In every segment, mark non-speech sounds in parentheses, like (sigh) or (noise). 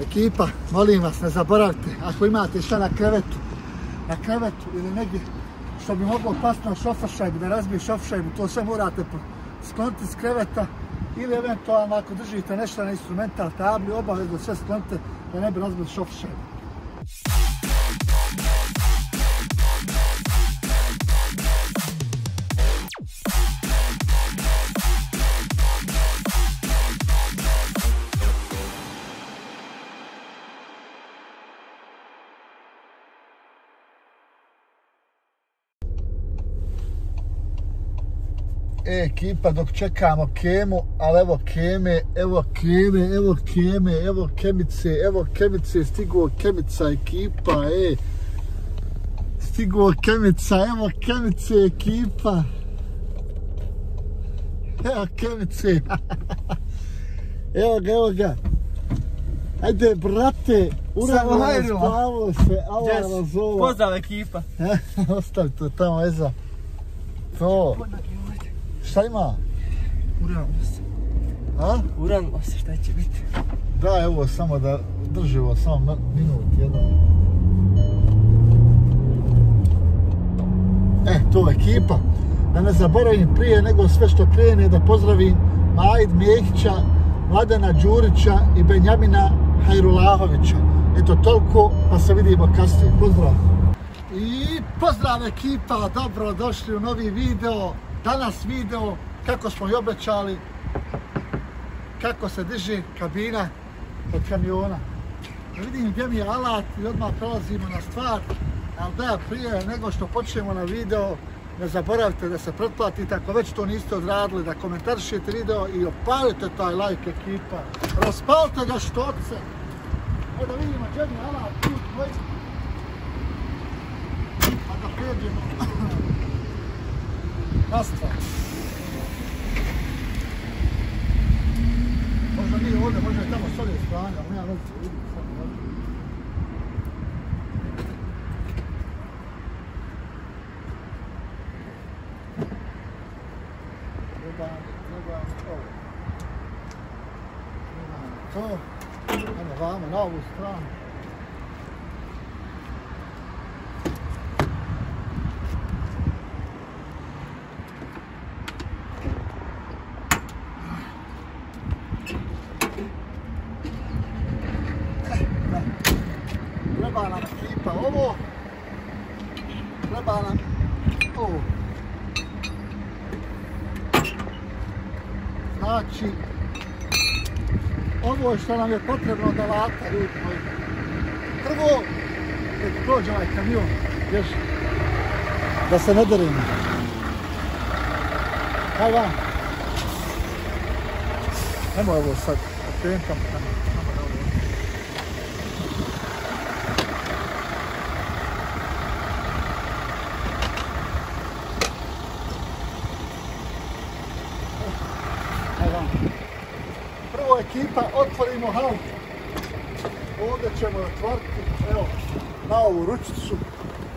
Ekipa, molim vas, ne zaboravite, ako imate šta na krevetu, na krevetu ili negdje što bi moglo pasti na šofašajbu, da razbije šofašajbu, to sve morate skloniti s kreveta ili eventualno ako držite nešto na instrumental tabli, obavezno sve sklonite da ne bi razbili šofašajbu. E, ekipa, dok čekamo Kemu, ali evo Keme, evo Keme, evo Keme, evo Kemice, evo Kemice, stigo Kemica ekipa, e. Stigo Kemica, evo Kemice ekipa. Evo Kemice. (laughs) evo ga, evo ga. Ajde, brate, urano spavo se, ala zova. Pozdrav ekipa. (laughs) Ostavi to tamo, Eza. To. Šta ima? Uranimo se. A? Uranimo se, šta će biti? Da, evo, samo da drži ovo, samo minut, jedan. E, to ekipa. Da ne zaboravim prije nego sve što krene, da pozdravim Majd Mijehića, Vladana Đurića i Benjamina Hajrulahovića. Eto, toliko, pa se vidimo kasnije. Pozdrav! I pozdrav ekipa, dobro došli u novi video danas video kako smo i obećali kako se diže kabina od kamiona. Da vidim gdje mi je alat i odmah prelazimo na stvar. Ali da, prije nego što počnemo na video, ne zaboravite da se pretplatite ako već to niste odradili, da komentarišete video i opalite taj like ekipa. Raspalite ga štoce. Evo da vidimo gdje mi je alat, tu tvoj. Pa da pređemo. Nastav. Možda nije ovdje, možda je tamo s ove strane, ali nema već vidim sad. Trebam, trebam ovo. Trebam to. Ajmo vamo, na ovu stranu. treba nam ekipa ovo, treba nam ovo. Znači, ovo što nam je potrebno da lata, ljudi moji. Prvo, kad prođe ovaj kamion, još, da se ne derimo. Hajde vam. Nemoj ovo sad, okrenutam kamion. Ekipa, otvorimo halu. Ovdje ćemo otvoriti, evo, na ovu ručicu.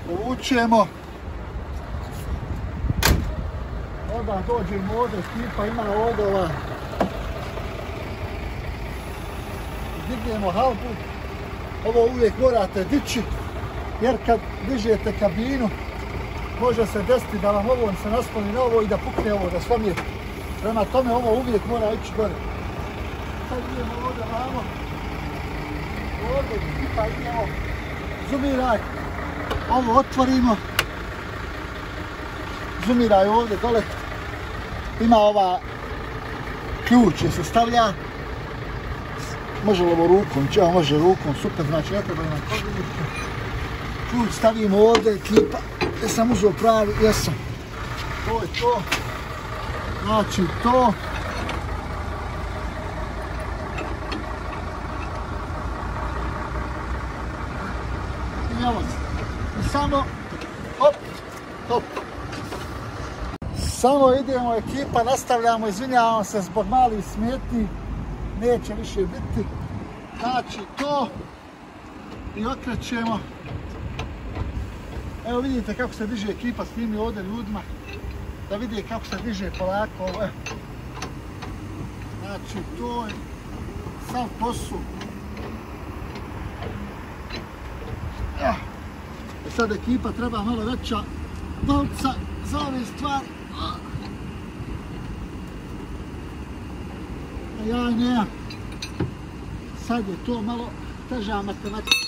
Povučemo. Onda dođemo ovdje, tipa ima ovdje ova. Dignemo halbu. Ovo uvijek morate dići, jer kad dižete kabinu, može se desiti da vam ovo se nasponi na ovo i da pukne ovo, da svom je. Prema tome ovo uvijek mora ići gore sad idemo ovdje vamo. Ovdje ekipa idemo. Zumiraj. Ovo otvorimo. Zumiraj ovdje dole. Ima ova ključ je se stavlja. Može ovo rukom? Čeo može rukom. Super, znači ne treba imati. Ključ stavimo ovdje ekipa. Ja sam uzeo pravi, jesam. To je to. Znači to. Samo, hop, hop. Samo idemo ekipa, nastavljamo, izvinjavamo se zbog malih smjetni. Neće više biti. Znači to. I okrećemo. Evo vidite kako se diže ekipa s tim ovdje ljudima. Da vidite kako se diže polako. Evo. Znači to je sam posao. Sad ekipa treba malo veća palca za ove stvari. A ja ne. Sad je to malo teža matematika.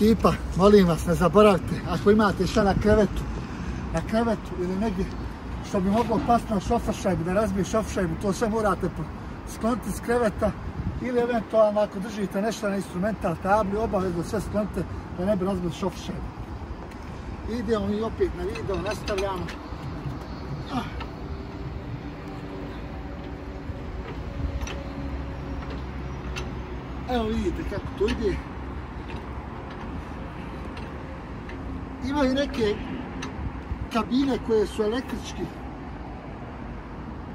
Ekipa, molim vas, ne zaboravite, ako imate šta na krevetu, na krevetu ili negdje što bi moglo pasti na šoferšajbu, da razbije šoferšajbu, to sve morate skloniti s kreveta ili eventualno ako držite nešto na instrumental tabli, obavezno sve sklonite da ne bi razbio šoferšajbu. Idemo mi opet na video, nastavljamo. Ah. Evo vidite kako to ide. Imaju neke kabine koje su električki,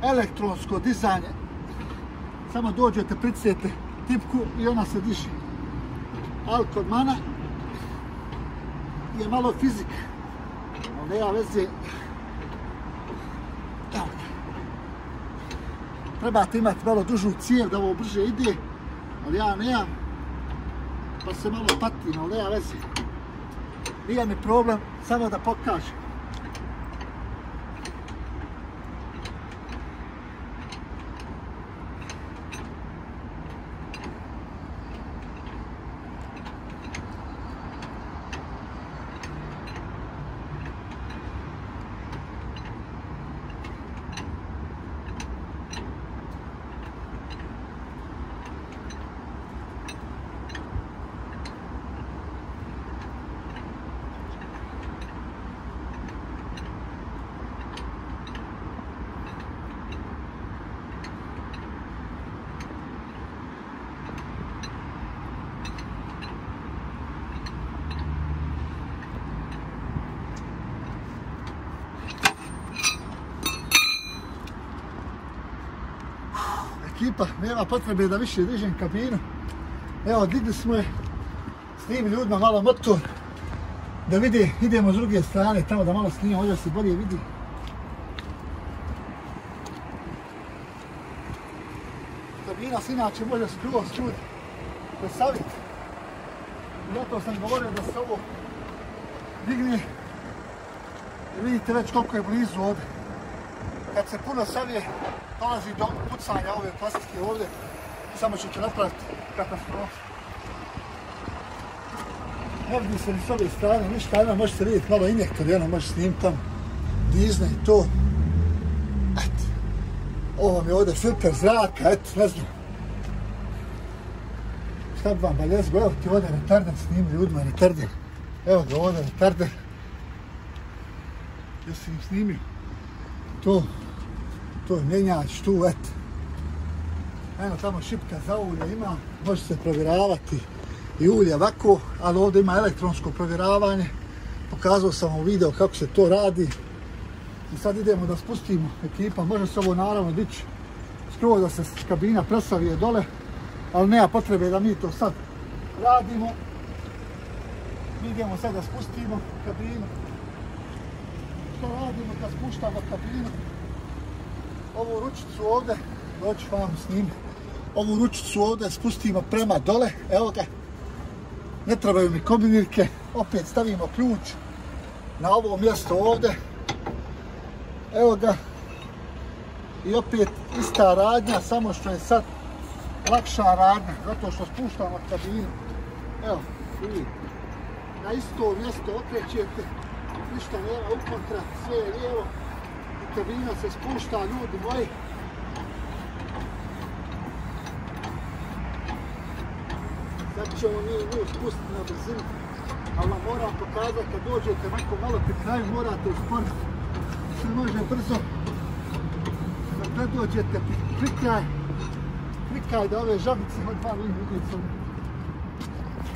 elektronsko dizanje. Samo dođete, pricijete tipku i ona se diši. Ali kod mana je malo fizika. Ne ja veze. Trebate imati malo dužu cijev da ovo brže ide. Ali ja nemam. Pa se malo patim, ali nema ja veze. Nije mi problem, samo da pokažem. Ekipa, nema potrebe da više dižem kabinu. Evo, digli smo je s tim ljudima malo motor. Da vidi, idemo s druge strane, tamo da malo snimamo, ovdje se bolje vidi. Kabina se inače može skroz čuti. To. Zato sam govorio da se ovo digne. Vidite već koliko je blizu ovdje. Kad se puno savije, dolazi do pucanja ove plastike ovdje, samo ćete napraviti katastrofu. Ne vidi se ni s ove strane, ništa, jedna možete vidjeti malo injektor, jedna može snimiti tamo, dizne i to. Eto, ovo mi je ovdje filter zraka, eto, ne znam. Šta bi vam baljezgo, evo ti ovdje retarder snim ljudima, retarder. Evo ga ovdje retarder. Jesi im snimio? To, to je mjenjač tu, et. Eno tamo šipka za ulje ima, može se provjeravati i ulje ovako, ali ovdje ima elektronsko provjeravanje. Pokazao sam u video kako se to radi. I sad idemo da spustimo ekipa, može se ovo naravno dići skrovo da se kabina presavije dole, ali nema potrebe da mi to sad radimo. Mi idemo sad da spustimo kabinu. Što radimo kad spuštamo kabinu? Ovu ručicu ovdje, doću vam s njim, ovu ručicu ovdje spustimo prema dole, evo ga, ne trebaju mi kombinirke, opet stavimo ključ na ovo mjesto ovdje, evo ga, i opet ista radnja, samo što je sad lakša radnja, zato što spuštamo kabinu, evo, vidite, na isto mjesto okrećete, ništa nema ukontra, sve je lijevo, kabina se spušta, ljudi moji. Sad ćemo mi nju spustiti na brzinu. Ali vam moram pokazati, kad dođete mako malo pri kraju, morate usporiti. Sve može brzo. Kad dođete pri kraj, pri kraj da ove žabice, od vam mi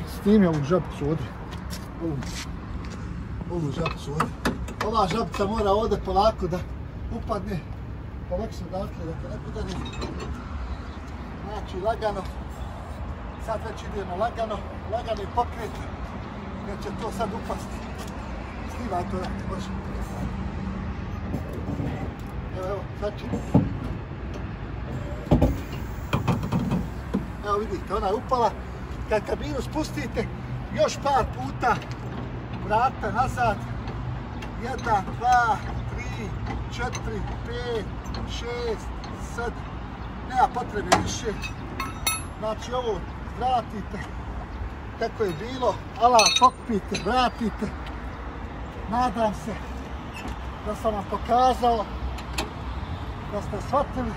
s tim je ovu žabicu ovdje. Ovu, ovu žabicu ovdje. Ova žabica mora ovdje polako da upadne, polak se odatle da te ne podane. Znači, lagano, sad već idemo lagano. lagani pokret, jer će to sad upasti. Snimaj to, može. Evo, evo, znači. Evo vidite, ona je upala. Kad kabinu spustite, još par puta vrata nazad. Jedan, dva, tri, četiri, pet, šest, sedam. Nema potrebe više. Znači ovo vratite kako je bilo. Ala, pokupite, vratite. Nadam se da sam vam pokazao da ste shvatili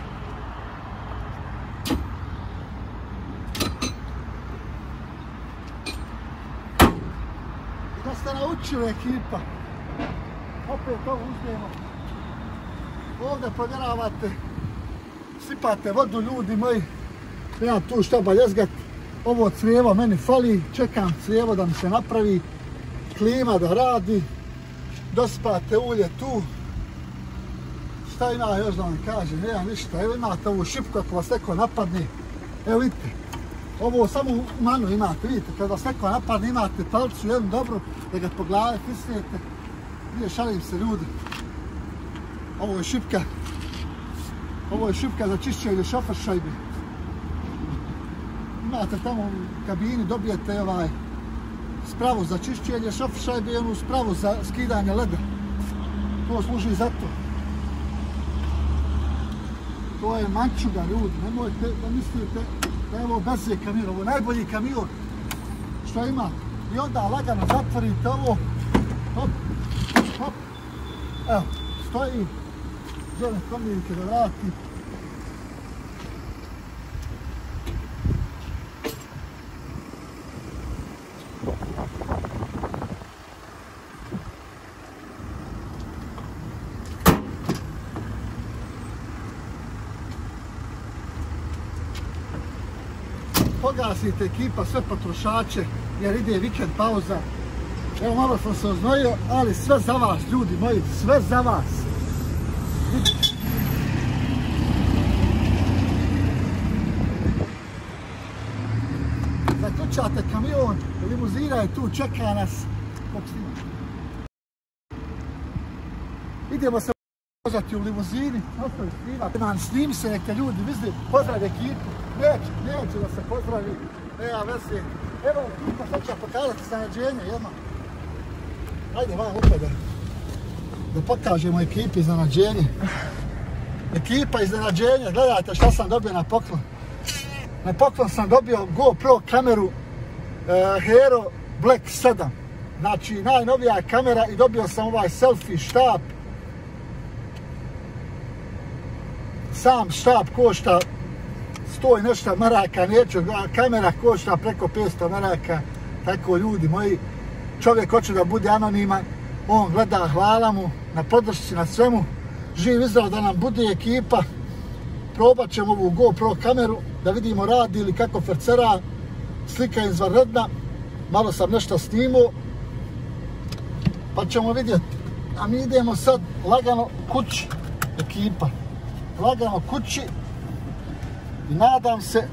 i da ste naučili ekipa. Opet ovo uzmemo. Ovdje provjeravate, sipate vodu ljudi moji. Ja tu šta baljezgat. Ovo crijevo meni fali, čekam crijevo da mi se napravi. Klima da radi. Dospate ulje tu. Šta ima još da vam kažem? Nema ništa. Evo imate ovu šipku ako vas neko napadne. Evo vidite. Ovo samo manu imate, vidite. kada vas neko napadne imate palicu jednu dobru da ga po glavi pisnijete, Nije šalim se ljudi. Ovo je šipka. Ovo je šipka za čišćenje šofer šajbi. Imate tamo u kabini, dobijete ovaj spravu za čišćenje šofer šajbi i onu spravu za skidanje leda. To služi za to. To je mančuga, ljudi. Nemojte da mislite da je ovo bezje kamion. Ovo je najbolji kamion što ima. I onda lagano zatvorite ovo. Hop, hop. Evo, stoji. Žele kombinike da vrati. pogasite ekipa sve potrošače jer ide vikend pauza. Evo malo sam se oznojio, ali sve za vas ljudi moji, sve za vas. Zaključate kamion, limuzina je tu, čeka nas. Idemo se vozati u limuzini, ostavi snimati. Man, snim se, neka ljudi misli, pozdrav ekipu. Neće, neće da se pozdravi, nema veze. Evo, ekipa, sad ću vam pokazati zanađenje jedno. Ajde, vam upad da, da pokažemo ekipi iznenađenje. Ekipa iznenađenja, gledajte šta sam dobio na poklon. Na poklon sam dobio GoPro kameru uh, Hero Black 7. Znači, najnovija kamera i dobio sam ovaj selfie štap. Sam štap košta 100 i nešto maraka, neću, kamera košta preko 500 maraka, tako ljudi moji, čovjek hoće da bude anoniman, on gleda, hvala mu na podršci, na svemu, živ izrao da nam bude ekipa, probat ćemo ovu GoPro kameru, da vidimo radi ili kako fercera, slika je izvanredna, malo sam nešto snimao, pa ćemo vidjeti. A mi idemo sad lagano kući, ekipa, lagano kući, I nadam se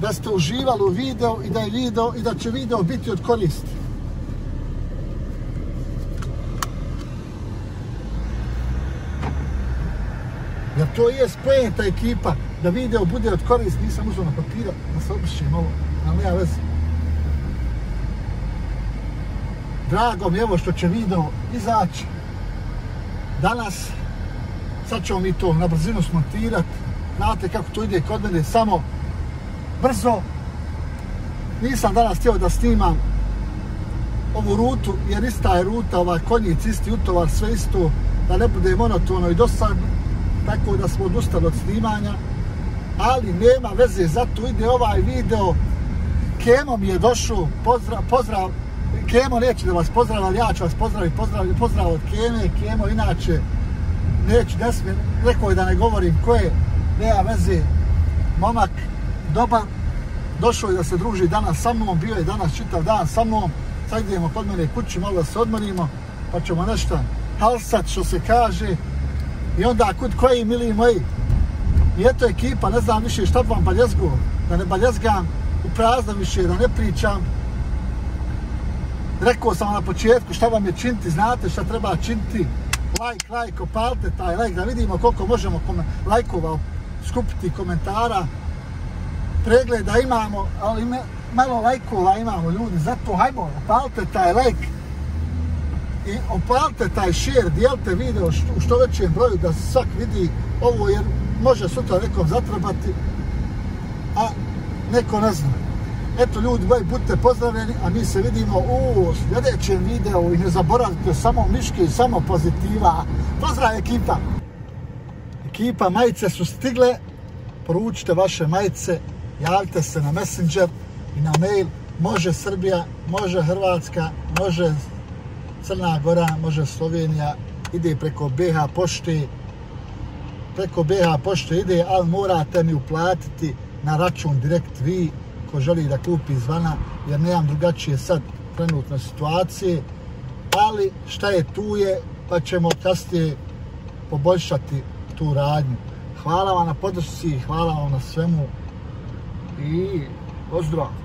da ste uživali u video i da je video i da će video biti od koristi. Jer to je spojenta ekipa da video bude od korist, Nisam uzao na papira da se obišćem ovo, ali nema veze. Drago mi evo što će video izaći. Danas, sad ćemo mi to na brzinu smontirati znate kako to ide kod mene, samo brzo. Nisam danas htio da snimam ovu rutu, jer ista je ruta, ovaj konjic, isti utovar, sve isto, da ne bude monotono i dosadno, tako da smo odustali od snimanja, ali nema veze, zato ide ovaj video, Kemo mi je došao, pozdrav, pozdrav, Kemo neće da vas pozdrav, ali ja ću vas pozdraviti, pozdrav, pozdrav od Keme, Kemo inače, neću, ne smijem, rekao je da ne govorim ko je, nema veze, momak, dobar, došao je da se druži danas sa mnom, bio je danas čitav dan sa mnom, sad idemo kod mene kući, malo da se odmorimo, pa ćemo nešto halsat, što se kaže, i onda kud koji, mili moji, i eto ekipa, ne znam više šta bi vam baljezgo, da ne baljezgam, u prazno više da ne pričam. Rekao sam na početku šta vam je činiti, znate šta treba činiti. Like, like, opalite taj like da vidimo koliko možemo kome, lajkova skupiti komentara. Pregleda imamo, ali me, malo lajkova imamo ljudi, zato hajmo, opalite taj like i opalite taj share, dijelite video u što većem broju da svak vidi ovo jer može sutra nekom zatrebati, a neko ne zna. Eto ljudi moji, budite pozdravljeni, a mi se vidimo u sljedećem videu i ne zaboravite samo miške i samo pozitiva. Pozdrav ekipa! Ekipa, majice su stigle, poručite vaše majice, javite se na Messenger i na mail. Može Srbija, može Hrvatska, može Crna Gora, može Slovenija, ide preko BH pošte, preko BH pošte ide, ali morate mi uplatiti na račun direkt vi ko želi da kupi izvana, jer nemam drugačije sad trenutne situacije, ali šta je tu je, pa ćemo kasnije poboljšati tu radnju. Hvala vam na podršci, hvala vam na svemu i pozdrav!